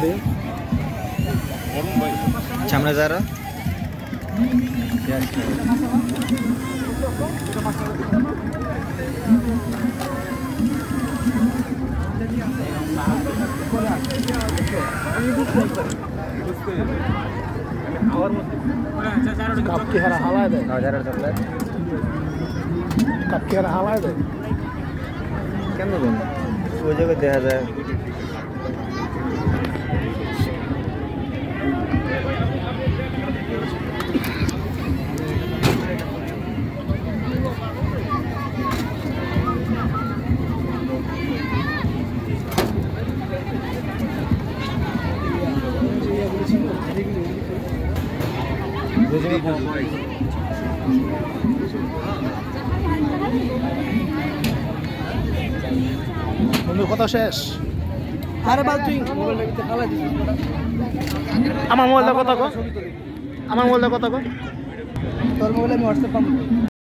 दें। अच्छा नज़ारा कब की हर हालात है कब क्या वो जगह देखा जाए। বন্ধু কথা শেষ। আরে বাল তুই আমার মোবাইলটা কথা কো আমার মোবাইলটা কথা কো তোর মোবাইলে আমি হোয়াটসঅ্যাপ পাবো।